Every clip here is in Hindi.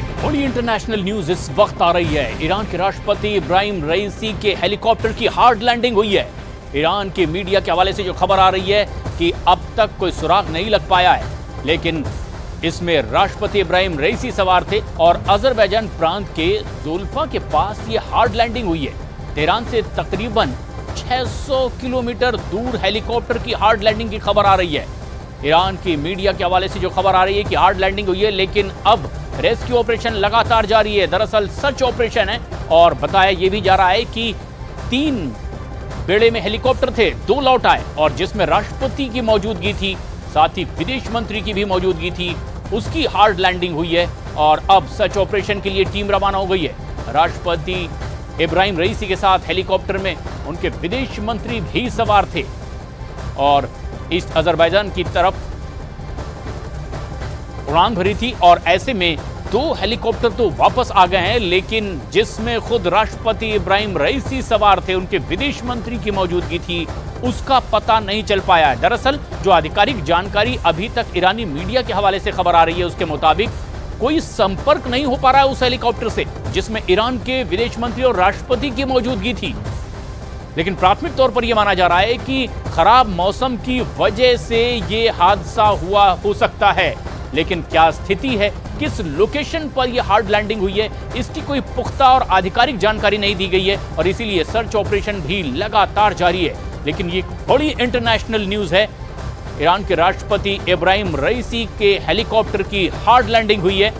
एक बड़ी इंटरनेशनल न्यूज़ इस वक्त आ रही है। ईरान के राष्ट्रपति इब्राहिम रईसी के हेलीकॉप्टर की हार्ड लैंडिंग हुई है। ईरान के मीडिया के हवाले से जो खबर आ रही है कि अब तक कोई सुराग नहीं लग पाया है। लेकिन इसमें राष्ट्रपति इब्राहिम रईसी सवार थे और अजरबैजान प्रांत के जुल्फा के पास ये हार्ड लैंडिंग हुई है। तेहरान से तकरीबन 600 किलोमीटर दूर हेलीकॉप्टर की हार्ड लैंडिंग की खबर आ रही है। ईरान की मीडिया के हवाले से जो खबर आ रही है कि हार्ड लैंडिंग हुई है, लेकिन अब रेस्क्यू ऑपरेशन लगातार जारी है। दरअसल सर्च ऑपरेशन है और बताया यह भी जा रहा है कि तीन बेड़े में हेलीकॉप्टर थे, दो लौट आए और जिसमें राष्ट्रपति की मौजूदगी थी, साथ ही विदेश मंत्री की भी मौजूदगी थी, उसकी हार्ड लैंडिंग हुई है और अब सर्च ऑपरेशन के लिए टीम रवाना हो गई है। राष्ट्रपति इब्राहिम रईसी के साथ हेलीकॉप्टर में उनके विदेश मंत्री भी सवार थे और ईस्ट अजरबैजान की तरफ़ उड़ान भरी थी और ऐसे में दो हेलीकॉप्टर तो वापस आ गए हैं, लेकिन जिसमें खुद राष्ट्रपति इब्राहिम रईसी सवार थे, उनके विदेश मंत्री की मौजूदगी थी, उसका पता नहीं चल पाया है। दरअसल, जो आधिकारिक जानकारी अभी तक ईरानी मीडिया के हवाले से खबर आ रही है, उसके मुताबिक कोई संपर्क नहीं हो पा रहा है उस हेलीकॉप्टर से, जिसमें ईरान के विदेश मंत्री और राष्ट्रपति की मौजूदगी थी। लेकिन प्राथमिक तौर पर यह माना जा रहा है कि खराब मौसम की वजह से यह हादसा हुआ, हो सकता है। लेकिन क्या स्थिति है? किस लोकेशन पर यह हार्ड लैंडिंग हुई है? इसकी कोई पुख्ता और आधिकारिक जानकारी नहीं दी गई है और इसीलिए सर्च ऑपरेशन भी लगातार जारी है। लेकिन ये बड़ी इंटरनेशनल न्यूज़ है। ईरान के राष्ट्रपति इब्राहिम रईसी के हेलीकॉप्टर की हार्ड लैंडिंग हुई है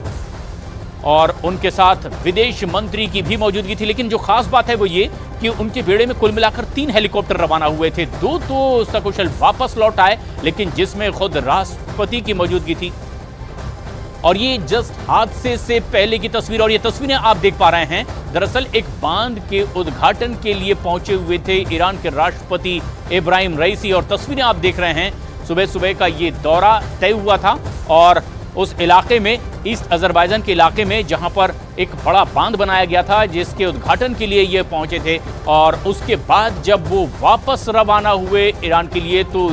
और उनके साथ विदेश मंत्री की भी मौजूदगी थी। लेकिन जो खास बात है वो ये कि उनके बेड़े में कुल मिलाकर तीन हेलीकॉप्टर रवाना हुए थे। दो तो सकुशल वापस लौट आए, लेकिन जिसमें खुद राष्ट्रपति की मौजूदगी थी। और ये जस्ट हादसे से पहले की तस्वीर और ये तस्वीरें आप देख पा रहे हैं। दरअसल एक बाँध के उद्घाटन के लिए पहुँचे हुए थे ईरान के राष्ट्रपति इब्राहिम रईसी और तस्वीरें आप देख रहे हैं। सुबह सुबह का ये दौरा तय हुआ था और उस इलाके में, ईस्ट अजरबैजान के इलाके में, जहाँ पर एक बड़ा बाँध बनाया गया था, जिसके उद्घाटन के लिए ये पहुँचे थे और उसके बाद जब वो वापस रवाना हुए ईरान के लिए तो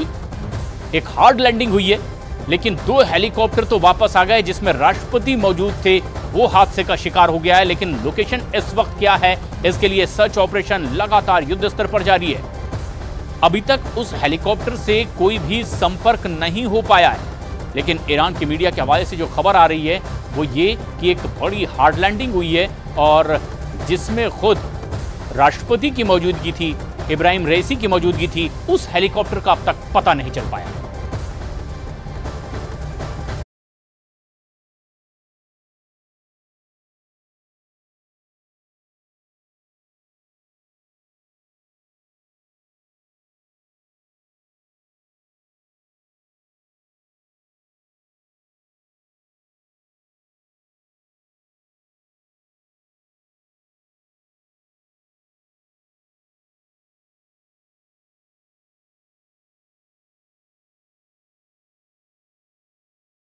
एक हार्ड लैंडिंग हुई है। लेकिन दो हेलीकॉप्टर तो वापस आ गए जिसमें राष्ट्रपति मौजूद थे। वो हादसे का शिकार हो गया है, लेकिन लोकेशन इस वक्त क्या है, इसके लिए सर्च ऑपरेशन लगातार युद्ध स्तर पर जारी है। अभी तक उस हेलीकॉप्टर से कोई भी संपर्क नहीं हो पाया है। लेकिन ईरान की मीडिया के हवाले से जो खबर आ रही है, वो ये कि एक बड़ी हार्ड लैंडिंग हुई है और जिसमें खुद राष्ट्रपति की मौजूदगी थी, इब्राहिम रेसी की मौजूदगी थी, उस हेलीकॉप्टर का अब तक पता नहीं चल पाया।